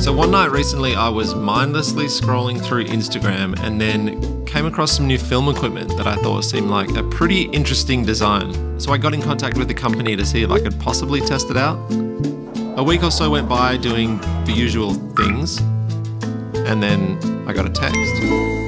So one night recently, I was mindlessly scrolling through Instagram and then came across some new film equipment that I thought seemed like a pretty interesting design. So I got in contact with the company to see if I could possibly test it out. A week or so went by doing the usual things, and then I got a text.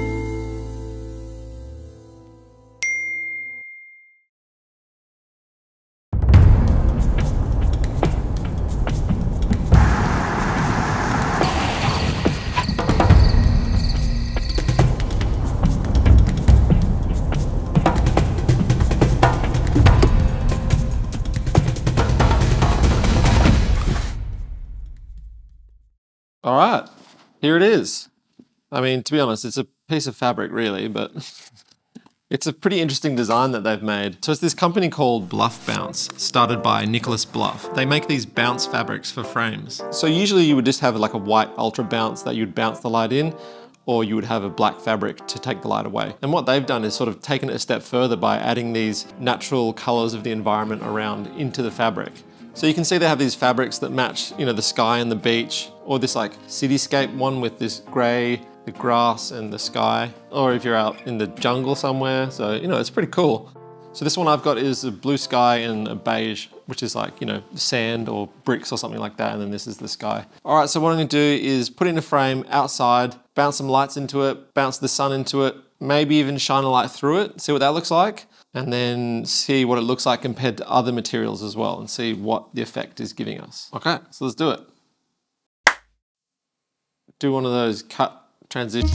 All right, here it is. I mean, to be honest, it's a piece of fabric, really, but it's a pretty interesting design that they've made. So it's this company called Bluff Bounce, started by Nicholas Bluff. They make these bounce fabrics for frames. So usually you would just have like a white ultra bounce that you'd bounce the light in, or you would have a black fabric to take the light away. And what they've done is sort of taken it a step further by adding these natural colors of the environment around into the fabric. So you can see they have these fabrics that match, you know, the sky and the beach, or this like cityscape one with this gray, the grass and the sky, or if you're out in the jungle somewhere. So, you know, it's pretty cool. So this one I've got is a blue sky and a beige, which is like, you know, sand or bricks or something like that. And then this is the sky. All right, so what I'm gonna do is put in a frame outside, bounce some lights into it, bounce the sun into it, maybe even shine a light through it, see what that looks like and then see what it looks like compared to other materials as well and see what the effect is giving us. Okay, so let's do it. Do one of those cut transitions.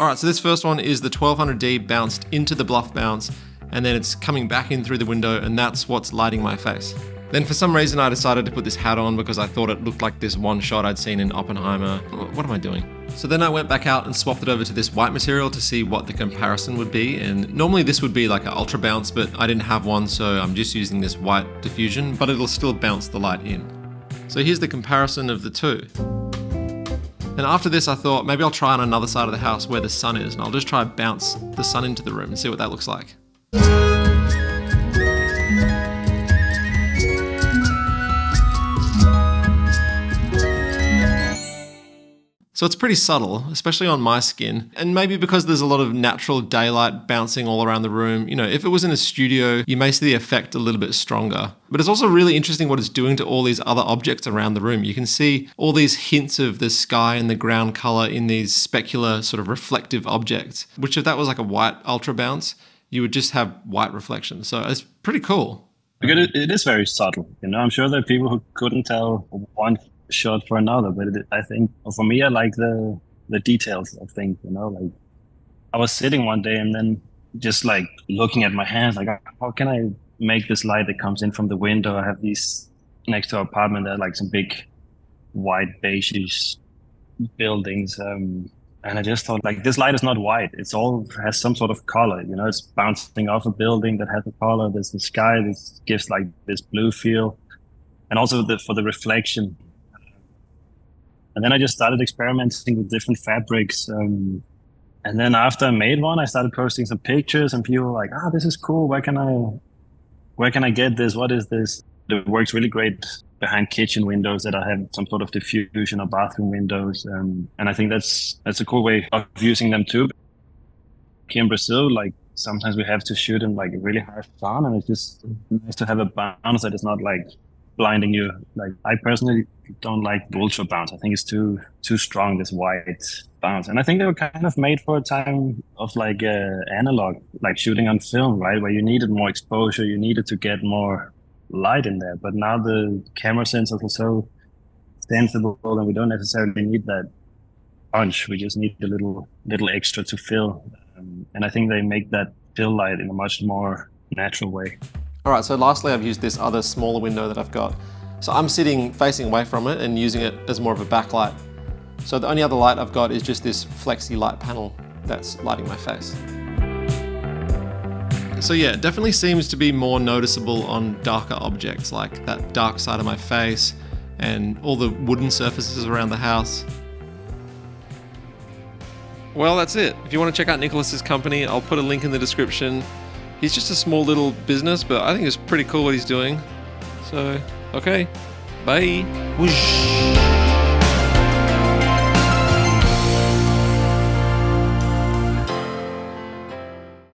All right, so this first one is the 1200D bounced into the bluff bounce, and then it's coming back in through the window, and that's what's lighting my face. Then for some reason I decided to put this hat on because I thought it looked like this one shot I'd seen in Oppenheimer. What am I doing? So then I went back out and swapped it over to this white material to see what the comparison would be. And normally this would be like an ultra bounce, but I didn't have one, so I'm just using this white diffusion, but it'll still bounce the light in. So here's the comparison of the two. And after this, I thought maybe I'll try on another side of the house where the sun is, and I'll just try bounce the sun into the room and see what that looks like. So it's pretty subtle, especially on my skin. And maybe because there's a lot of natural daylight bouncing all around the room, you know, if it was in a studio, you may see the effect a little bit stronger. But it's also really interesting what it's doing to all these other objects around the room. You can see all these hints of the sky and the ground color in these specular sort of reflective objects, which if that was like a white ultra bounce, you would just have white reflection. So it's pretty cool. It is very subtle, you know. I'm sure there are people who couldn't tell one shot for another. But it, I think for me, I like the the details of things. You know, like I was sitting one day and then just like looking at my hands, like how can I make this light that comes in from the window? I have these next to our apartment. There are like some big white beige buildings. Um, and I just thought like this light is not white. It's all has some sort of color. You know, it's bouncing off a building that has a color. There's the sky. This gives like this blue feel, and also the, for the reflection and then I just started experimenting with different fabrics. Um, and then after I made one, I started posting some pictures, and people were like, "Ah, oh, this is cool. Where can I, where can I get this? What is this?" It works really great behind kitchen windows that I have some sort of diffusion or bathroom windows, um, and I think that's that's a cool way of using them too. Here in Brazil, like sometimes we have to shoot in like really high sun, and it's just nice to have a bounce that is not like blinding you. Like I personally don't like the ultra bounce. I think it's too too strong this white bounce. And I think they were kind of made for a time of like uh, analog, like shooting on film, right, where you needed more exposure, you needed to get more light in there. But now the camera sensors are so sensible, and we don't necessarily need that punch. We just need a little little extra to fill. Um, and I think they make that fill light in a much more natural way. All right, so lastly, I've used this other smaller window that I've got. So I'm sitting facing away from it and using it as more of a backlight. So the only other light I've got is just this flexi light panel that's lighting my face. So yeah, it definitely seems to be more noticeable on darker objects like that dark side of my face and all the wooden surfaces around the house. well, that's it. If you want to check out Nicholas's company, I'll put a link in the description. He's just a small little business, but I think it's pretty cool what he's doing. So, okay. Bye. Whoosh.